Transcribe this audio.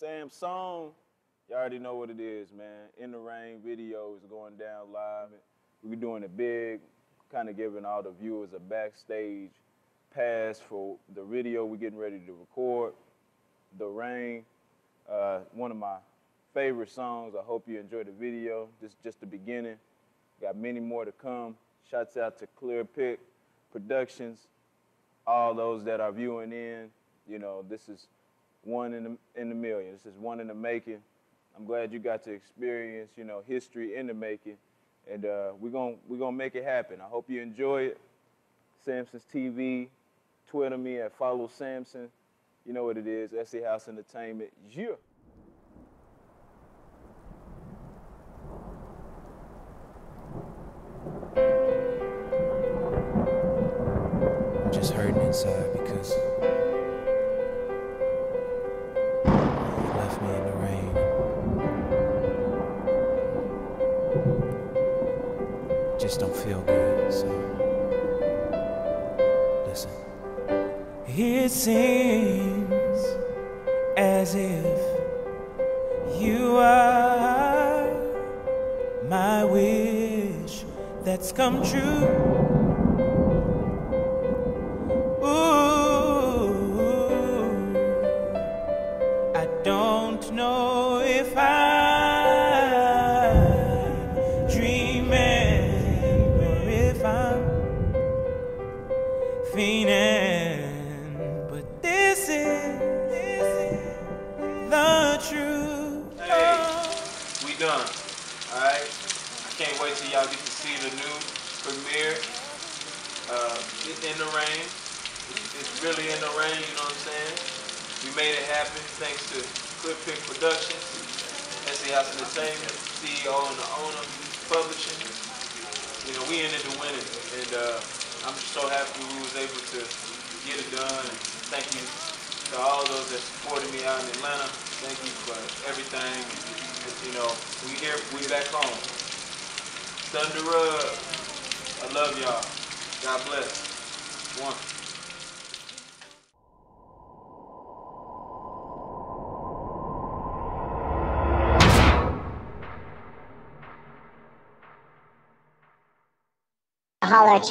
Sampson, you already know what it is, man. In the Rain video is going down live. We're doing it big, kind of giving all the viewers a backstage pass for the video we're getting ready to record. The Rain, uh, one of my favorite songs. I hope you enjoy the video. This is just the beginning. Got many more to come. Shouts out to Clear Pick Productions, all those that are viewing in. You know, this is one in the, in the million. This is one in the making. I'm glad you got to experience, you know, history in the making. And uh, we're going we're gonna make it happen. I hope you enjoy it. Sampson's TV, Twitter me at follow Samson. You know what it is, S.E. House Entertainment. Yeah. Just hurting inside because Just don't feel good, so listen. It seems as if you are my wish that's come true. Ooh, I don't know if I'm but this is the truth. Hey, we done. All right. I can't wait till y'all get to see the new premiere. Uh, in the rain. It's, really in the rain. You know what I'm saying? We made it happen thanks to Clear Pick Productions, S.E. House Entertainment, CEO and the owner, publishing. You know, we ended it winning, and uh, I'm just so happy we was able to get it done. And thank you to all those that supported me out in Atlanta. Thank you for everything. You know, we here, we back home. Thunder Rub. I love y'all. God bless. One. holler at you.